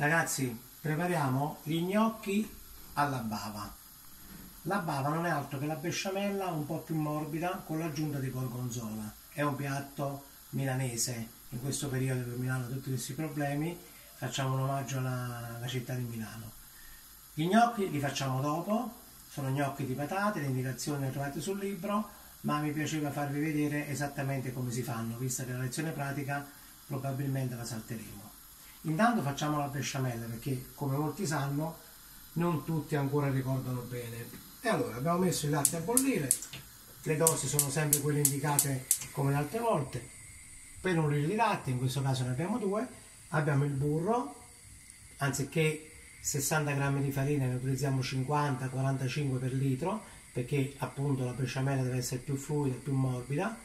Ragazzi, prepariamo gli gnocchi alla bava. La bava non è altro che la besciamella un po' più morbida con l'aggiunta di gorgonzola. È un piatto milanese. In questo periodo per Milano tutti questi problemi facciamo un omaggio alla, alla città di Milano. Gli gnocchi li facciamo dopo, sono gnocchi di patate, le indicazioni le trovate sul libro, ma mi piaceva farvi vedere esattamente come si fanno, visto che la lezione pratica probabilmente la salteremo. Intanto facciamo la besciamella perché come molti sanno non tutti ancora ricordano bene. E allora abbiamo messo il latte a bollire, le dosi sono sempre quelle indicate come le altre volte. Per un litro di latte, in questo caso ne abbiamo due, abbiamo il burro, anziché 60 grammi di farina ne utilizziamo 50-45 per litro perché appunto la besciamella deve essere più fluida, più morbida,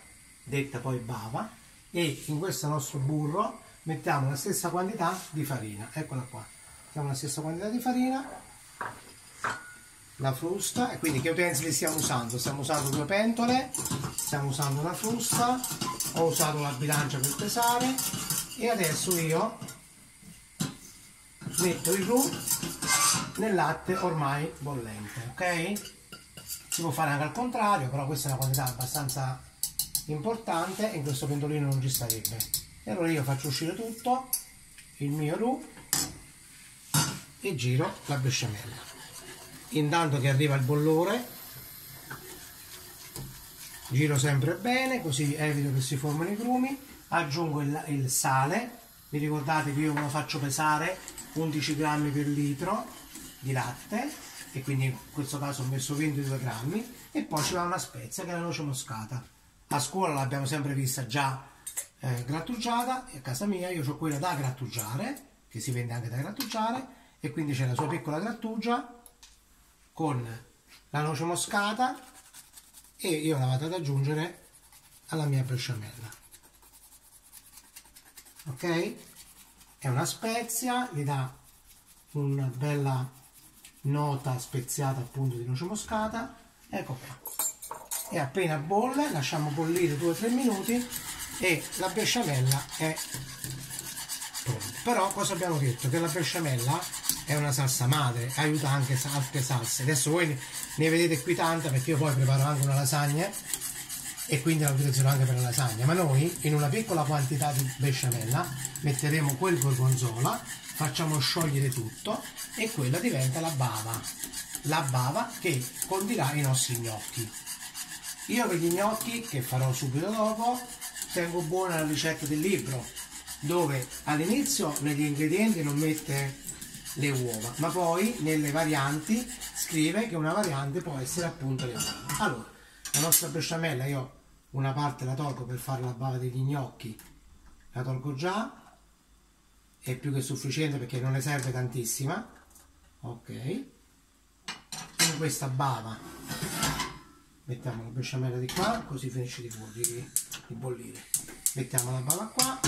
detta poi bava e in questo nostro burro mettiamo la stessa quantità di farina. Eccola qua. Mettiamo la stessa quantità di farina la frusta e quindi che utensili stiamo usando? Stiamo usando due pentole stiamo usando una frusta ho usato la bilancia per pesare e adesso io metto il roux nel latte ormai bollente ok? Si può fare anche al contrario però questa è una quantità abbastanza importante e in questo pentolino non ci starebbe e allora io faccio uscire tutto il mio roux e giro la besciamella. Intanto che arriva il bollore giro sempre bene così evito che si formino i grumi aggiungo il, il sale. Vi ricordate che io lo faccio pesare 11 grammi per litro di latte e quindi in questo caso ho messo 22 grammi e poi ci va una spezia che è la noce moscata. A scuola l'abbiamo sempre vista già eh, grattugiata e a casa mia io ho quella da grattugiare che si vende anche da grattugiare e quindi c'è la sua piccola grattugia con la noce moscata e io la vado ad aggiungere alla mia besciamella. Ok? È una spezia gli dà una bella nota speziata appunto di noce moscata. Ecco qua e appena bolle lasciamo bollire 2-3 minuti e la besciamella è pronta. Però cosa abbiamo detto? Che la besciamella è una salsa madre, aiuta anche altre salse. Adesso voi ne vedete qui tanta perché io poi preparo anche una lasagna e quindi la utilizziamo anche per la lasagna. Ma noi in una piccola quantità di besciamella metteremo quel gorgonzola, facciamo sciogliere tutto e quella diventa la bava. La bava che condirà i nostri gnocchi. Io per gli gnocchi, che farò subito dopo, tengo buona la ricetta del libro dove all'inizio negli ingredienti non mette le uova ma poi nelle varianti scrive che una variante può essere appunto le uova. Allora la nostra besciamella io una parte la tolgo per fare la bava degli gnocchi la tolgo già è più che sufficiente perché non ne serve tantissima ok? In questa bava mettiamo la besciamella di qua così finisce di, di, di bollire. Mettiamo la bava qua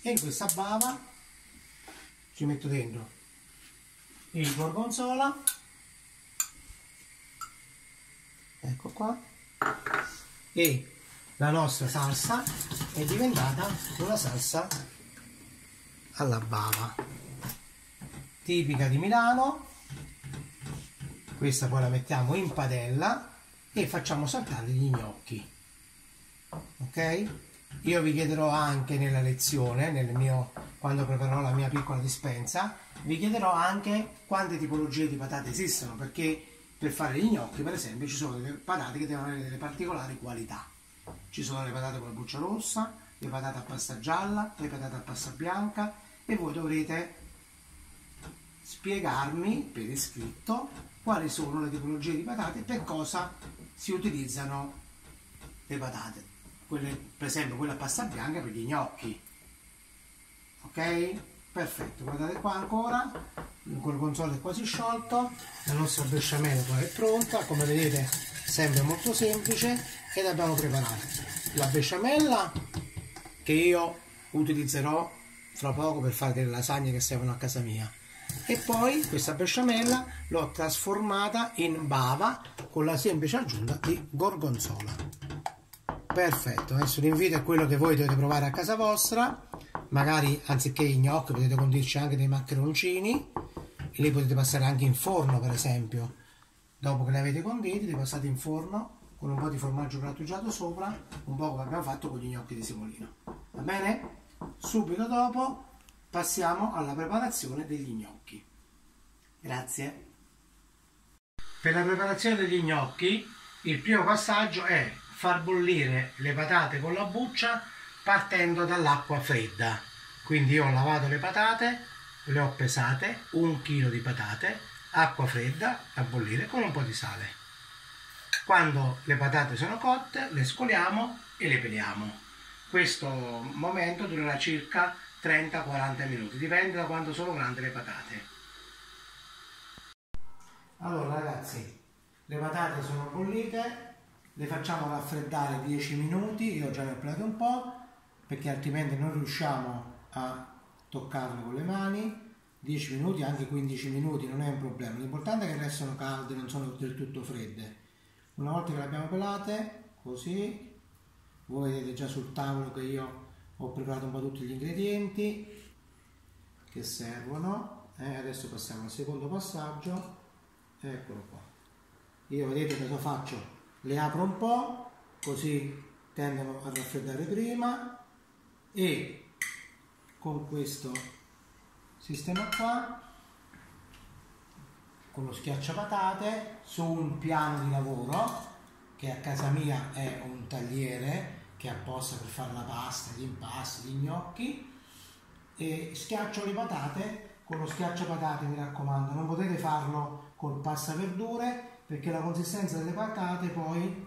e in questa bava ci metto dentro il gorgonzola. Ecco qua. E la nostra salsa è diventata una salsa alla bava. Tipica di Milano. Questa poi la mettiamo in padella e facciamo saltare gli gnocchi. Ok? Io vi chiederò anche nella lezione nel mio, quando preparerò la mia piccola dispensa vi chiederò anche quante tipologie di patate esistono perché per fare gli gnocchi per esempio ci sono delle patate che devono avere delle particolari qualità. Ci sono le patate con la buccia rossa le patate a pasta gialla le patate a pasta bianca e voi dovrete spiegarmi per iscritto quali sono le tipologie di patate e per cosa si utilizzano le patate. Quelle, per esempio quella pasta bianca per gli gnocchi. Ok? Perfetto, guardate qua ancora, il gorgonzola è quasi sciolto, la nostra besciamella poi è pronta, come vedete sempre molto semplice ed abbiamo preparato la besciamella che io utilizzerò fra poco per fare delle lasagne che servono a casa mia e poi questa besciamella l'ho trasformata in bava con la semplice aggiunta di gorgonzola. Perfetto adesso l'invito è quello che voi dovete provare a casa vostra. Magari anziché i gnocchi potete condirci anche dei maccheroncini. E li potete passare anche in forno per esempio. Dopo che li avete conditi li passate in forno con un po' di formaggio grattugiato sopra un po' come abbiamo fatto con gli gnocchi di semolino. Va bene? subito dopo passiamo alla preparazione degli gnocchi. Grazie. Per la preparazione degli gnocchi il primo passaggio è far bollire le patate con la buccia partendo dall'acqua fredda. Quindi io ho lavato le patate le ho pesate un chilo di patate acqua fredda a bollire con un po' di sale. Quando le patate sono cotte le scoliamo e le peliamo. Questo momento durerà circa 30-40 minuti dipende da quanto sono grandi le patate. Allora ragazzi le patate sono bollite le facciamo raffreddare 10 minuti io già ne ho pelate un po' perché altrimenti non riusciamo a toccarle con le mani. 10 minuti, anche 15 minuti non è un problema. L'importante è che restano calde, non sono del tutto fredde. Una volta che le abbiamo pelate così voi vedete già sul tavolo che io ho preparato un po' tutti gli ingredienti che servono eh, adesso passiamo al secondo passaggio. Eccolo qua. Io vedete cosa faccio? Le apro un po' così tendono a raffreddare prima e con questo sistema qua con lo schiacciapatate su un piano di lavoro che a casa mia è un tagliere che è apposta per fare la pasta, gli impasti, gli gnocchi e schiaccio le patate. Con lo schiacciapatate mi raccomando non potete farlo col pasta verdure perché la consistenza delle patate poi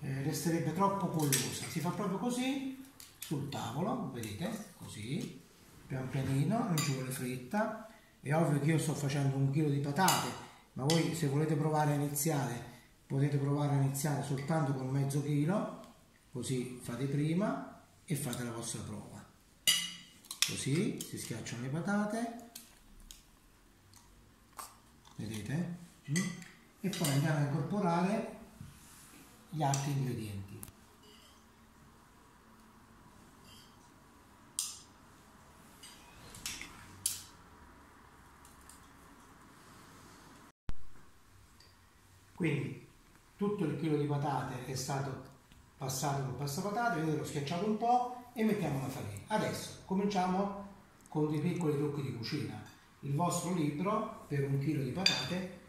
eh, resterebbe troppo collosa. Si fa proprio così sul tavolo, vedete, così, pian pianino, non ci vuole fretta. È ovvio che io sto facendo un chilo di patate, ma voi se volete provare a iniziare, potete provare a iniziare soltanto con mezzo chilo, così fate prima e fate la vostra prova. Così si schiacciano le patate, vedete? Mm? E poi andiamo a incorporare gli altri ingredienti. Quindi tutto il chilo di patate è stato passato col passapatate, vedete l'ho schiacciato un po' e mettiamo la farina. Adesso cominciamo con dei piccoli trucchi di cucina. Il vostro libro per un chilo di patate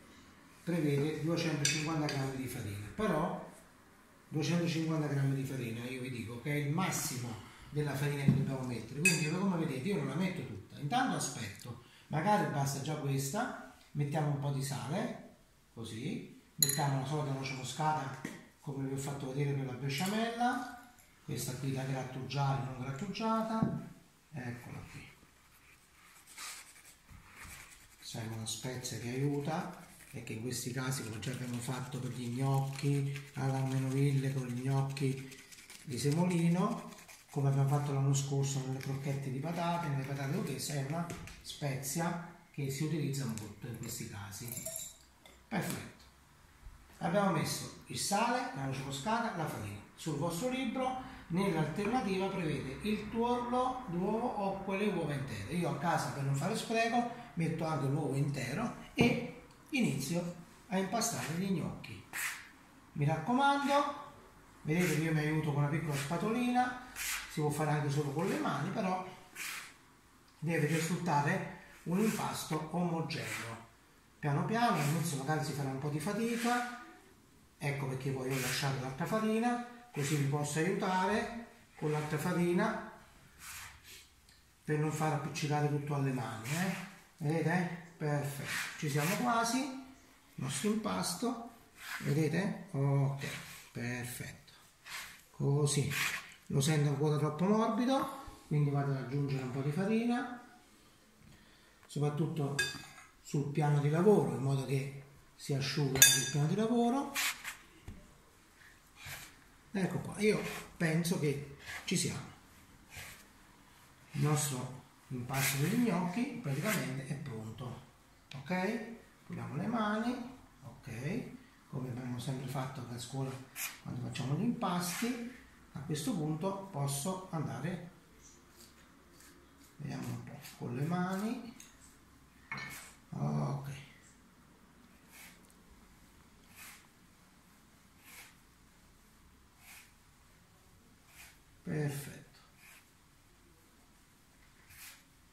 prevede 250 g di farina, però 250 g di farina io vi dico che è il massimo della farina che dobbiamo mettere, quindi come vedete io non la metto tutta, intanto aspetto, magari basta già questa, mettiamo un po' di sale, così, mettiamo la solita noce moscata come vi ho fatto vedere per la besciamella questa qui da grattugiare non grattugiata eccola qui. Serve una spezia che aiuta e che in questi casi come già abbiamo fatto per gli gnocchi alla menoville con gli gnocchi di semolino come abbiamo fatto l'anno scorso nelle crocchette di patate nelle patate duchesse è una spezia che si utilizza molto in questi casi. Perfetto abbiamo messo il sale, la noce moscata, la farina. Sul vostro libro nell'alternativa prevede il tuorlo d'uovo o quelle uova intere. Io a casa per non fare spreco metto anche l'uovo intero e inizio a impastare gli gnocchi. Mi raccomando, vedete che io mi aiuto con una piccola spatolina, si può fare anche solo con le mani, però deve risultare un impasto omogeneo. Piano piano, all'inizio magari si farà un po' di fatica, ecco perché poi ho lasciato l'altra farina così vi posso aiutare con l'altra farina per non far appiccicare tutto alle mani eh? vedete? perfetto. Ci siamo quasi. Il nostro impasto. Vedete? ok. Perfetto. Così. Lo sento ancora troppo morbido quindi vado ad aggiungere un po' di farina soprattutto sul piano di lavoro in modo che si asciughi anche il piano di lavoro ecco qua io penso che ci siamo. Il nostro impasto degli gnocchi praticamente è pronto ok? Puliamo le mani ok? Come abbiamo sempre fatto a scuola quando facciamo gli impasti a questo punto posso andare vediamo un po' con le mani. Ok perfetto.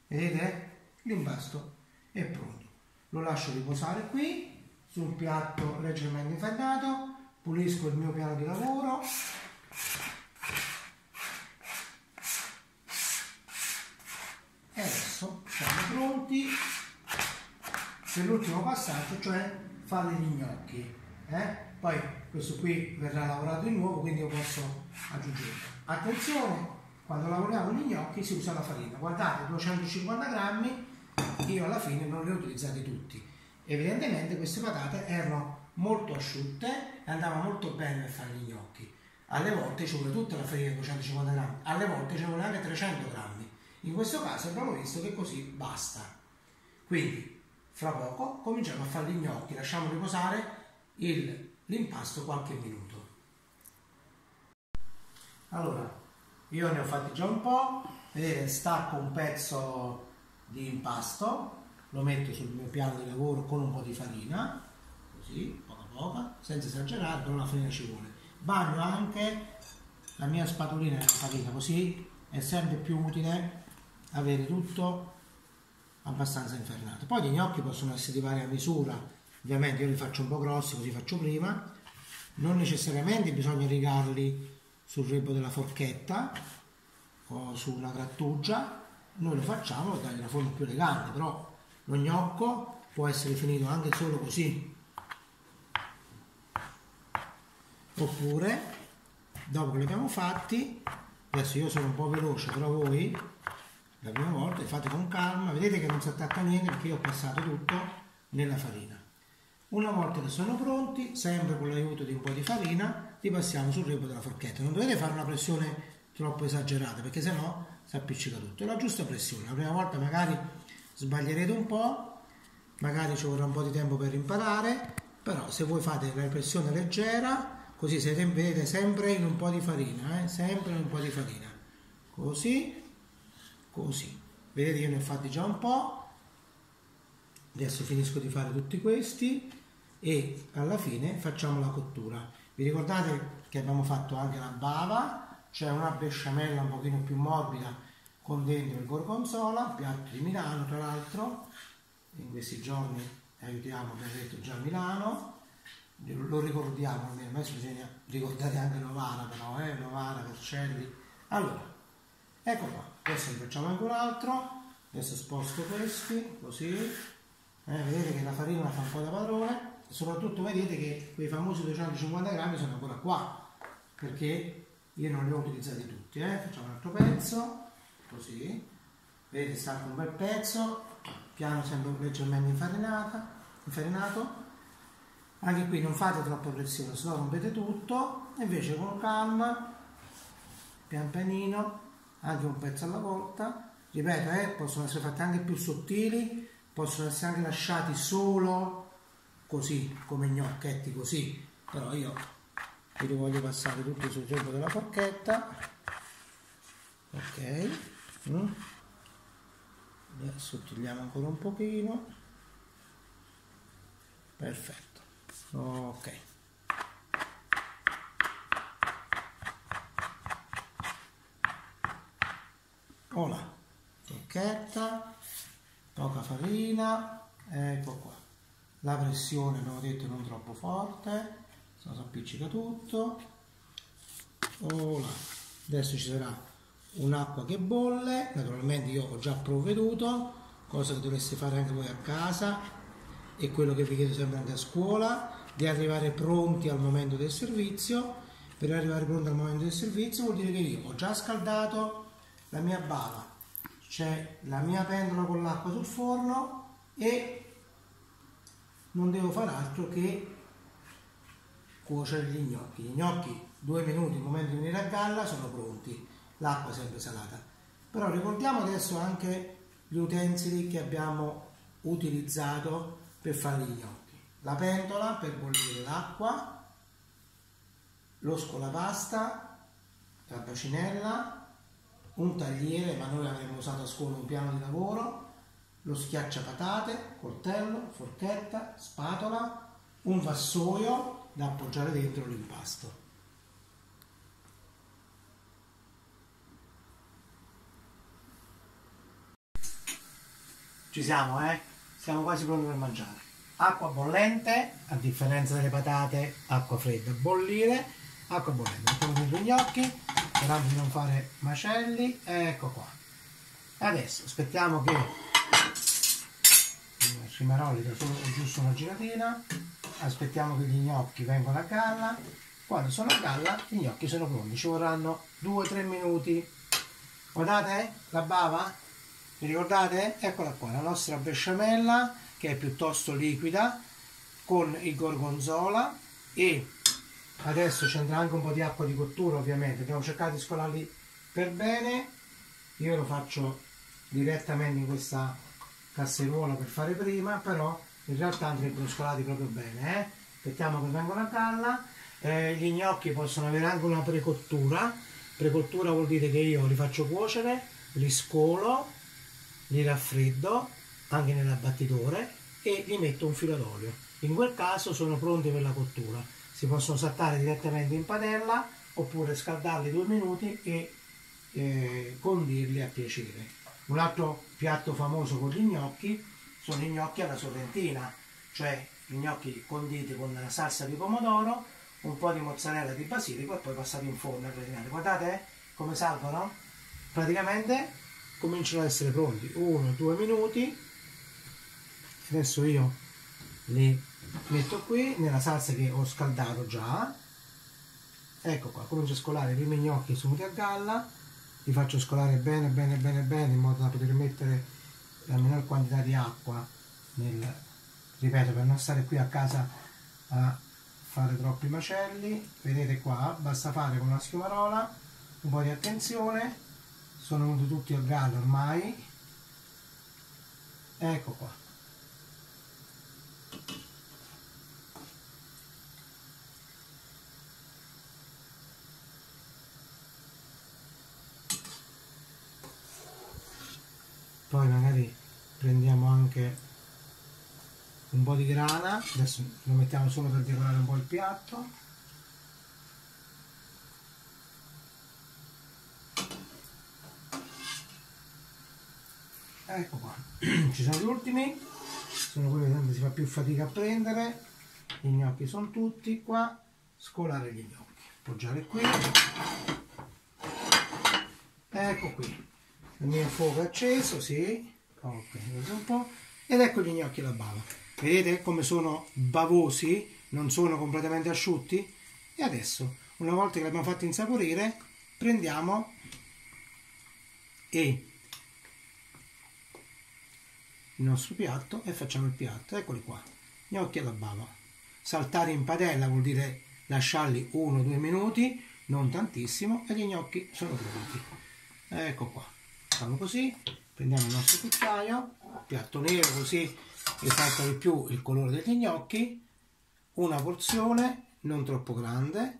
Vedete l'impasto è pronto. Lo lascio riposare qui su un piatto leggermente infarinato pulisco il mio piano di lavoro. E adesso siamo pronti per l'ultimo passaggio cioè fare gli gnocchi eh? poi questo qui verrà lavorato di nuovo quindi io posso aggiungere attenzione quando lavoriamo gli gnocchi si usa la farina. Guardate 250 grammi io alla fine non li ho utilizzati tutti. Evidentemente queste patate erano molto asciutte e andava molto bene per fare gli gnocchi alle volte ci vuole tutta la farina di 250 grammi. Alle volte ci vuole anche 300 grammi. In questo caso abbiamo visto che così basta. Quindi, fra poco cominciamo a fare gli gnocchi, lasciamo riposare l'impasto qualche minuto. Allora, io ne ho fatti già un po', vedete stacco un pezzo di impasto, lo metto sul mio piano di lavoro con un po' di farina, così, poca poca, senza esagerare, però la farina ci vuole. Bagno anche la mia spatolina nella farina, così è sempre più utile avere tutto abbastanza infernato. Poi gli gnocchi possono essere di varia misura, ovviamente io li faccio un po' grossi così faccio prima, non necessariamente bisogna rigarli sul rebo della forchetta o su una grattugia, noi lo facciamo per dargli una forma più elegante, però lo gnocco può essere finito anche solo così. Oppure, dopo che li abbiamo fatti, adesso io sono un po' veloce, però voi la prima volta, fate con calma, vedete che non si attacca niente perché io ho passato tutto nella farina. Una volta che sono pronti, sempre con l'aiuto di un po' di farina, li passiamo sul rebo della forchetta. Non dovete fare una pressione troppo esagerata perché sennò si appiccica tutto. È la giusta pressione. La prima volta magari sbaglierete un po', magari ci vorrà un po' di tempo per imparare, però se voi fate la pressione leggera, così siete, vedete sempre in un po' di farina, eh? sempre in un po' di farina. Così così vedete io ne ho fatti già un po' adesso finisco di fare tutti questi e alla fine facciamo la cottura vi ricordate che abbiamo fatto anche la bava? Cioè una besciamella un pochino più morbida con dentro il gorgonzola piatto di Milano tra l'altro. In questi giorni aiutiamo ha detto già Milano. Lo ricordiamo almeno adesso bisogna ricordare anche Novara però eh Novara Vercelli allora ecco qua adesso ne facciamo anche un altro. Adesso sposto questi così. Eh, vedete che la farina fa un po' da padrone soprattutto vedete che quei famosi 250 grammi sono ancora qua perché io non li ho utilizzati tutti eh. facciamo un altro pezzo così. Vedete sta anche un bel pezzo piano sempre leggermente infarinato anche qui non fate troppa pressione se no rompete tutto. Invece con calma pian pianino anche un pezzo alla volta. Ripeto eh, possono essere fatti anche più sottili possono essere anche lasciati solo così come gnocchetti così. Però io li voglio passare tutti sul centro della forchetta. Ok. Mm. adesso togliamo ancora un pochino. Perfetto. Ok. Ola, forchetta, poca farina, ecco qua. La pressione, abbiamo detto, non troppo forte, se no si appiccica tutto. Ola. Adesso ci sarà un'acqua che bolle, naturalmente io ho già provveduto, cosa che dovreste fare anche voi a casa e quello che vi chiedo sempre anche a scuola, di arrivare pronti al momento del servizio. Per arrivare pronti al momento del servizio vuol dire che io ho già scaldato la mia bava, c'è la mia pentola con l'acqua sul forno e non devo fare altro che cuocere gli gnocchi. Gli gnocchi due minuti, il momento di venire a galla, sono pronti. L'acqua è sempre salata. Però ricordiamo adesso anche gli utensili che abbiamo utilizzato per fare gli gnocchi. La pentola per bollire l'acqua, lo scolapasta, la bacinella un tagliere, ma noi avremmo usato a scuola un piano di lavoro, lo schiacciapatate, coltello, forchetta, spatola, un vassoio da appoggiare dentro l'impasto. Ci siamo, eh? Siamo quasi pronti per mangiare. Acqua bollente, a differenza delle patate, acqua fredda. Bollire, acqua bollente. Mettiamo dentro gli gnocchi, sperando di non fare macelli. Ecco qua. Adesso aspettiamo che il cimaroli da solo giusto una giratina. Aspettiamo che gli gnocchi vengano a galla. Quando sono a galla, i gnocchi sono pronti. Ci vorranno 2-3 minuti. Guardate la bava vi ricordate? Eccola qua, la nostra besciamella che è piuttosto liquida con il gorgonzola e adesso ci andrà anche un po' di acqua di cottura ovviamente, abbiamo cercato di scolarli per bene, io lo faccio direttamente in questa casseruola per fare prima, però in realtà andrebbero scolati proprio bene, eh? aspettiamo che vengano a galla, eh, gli gnocchi possono avere anche una precottura, precottura vuol dire che io li faccio cuocere, li scolo li raffreddo anche nell'abbattitore e gli metto un filo d'olio. In quel caso sono pronti per la cottura. Si possono saltare direttamente in padella oppure scaldarli due minuti e eh, condirli a piacere. Un altro piatto famoso con gli gnocchi sono i gnocchi alla sorrentina, cioè gli gnocchi conditi con la salsa di pomodoro, un po' di mozzarella di basilico e poi passati in forno a gratinare. Guardate eh, come salgono? Praticamente cominciano ad essere pronti uno due minuti adesso io li metto qui nella salsa che ho scaldato già ecco qua comincio a scolare i primi gnocchi sumuti a galla li faccio scolare bene bene bene bene in modo da poter mettere la minor quantità di acqua nel ripeto per non stare qui a casa a fare troppi macelli. Vedete qua basta fare con una schiumarola un po' di attenzione. Sono venuti tutti a galla ormai. Ecco qua poi magari prendiamo anche un po' di grana adesso lo mettiamo solo per decorare un po' il piatto. Ecco qua ci sono gli ultimi sono quelli che si fa più fatica a prendere i gnocchi sono tutti qua scolare gli gnocchi appoggiare qui. Ecco qui il mio fuoco acceso sì. Ok un po' ed ecco gli gnocchi alla bava. Vedete come sono bavosi? Non sono completamente asciutti? E adesso una volta che abbiamo fatti insaporire prendiamo e il nostro piatto e facciamo il piatto. Eccoli qua, gnocchi alla bava. Saltare in padella vuol dire lasciarli 1-2 minuti, non tantissimo, e gli gnocchi sono pronti. Ecco qua, facciamo così, prendiamo il nostro cucchiaio, piatto nero così risalta di più il colore degli gnocchi, una porzione non troppo grande,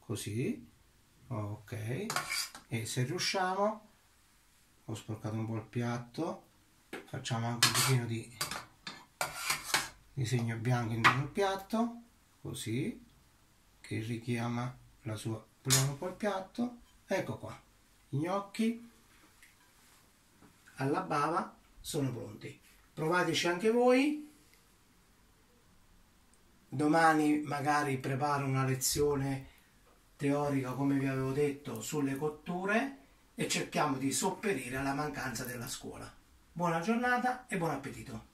così, ok, e se riusciamo, ho sporcato un po' il piatto, facciamo anche un pochino di disegno bianco intorno al piatto così che richiama la sua puliamo un po' il piatto ecco qua gnocchi alla bava sono pronti. Provateci anche voi. Domani magari preparo una lezione teorica come vi avevo detto sulle cotture e cerchiamo di sopperire alla mancanza della scuola. Buona giornata e buon appetito!